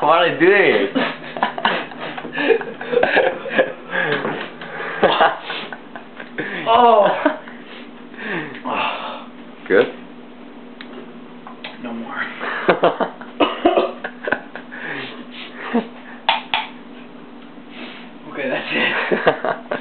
what are you doing? oh. Good? No more. okay, that's it.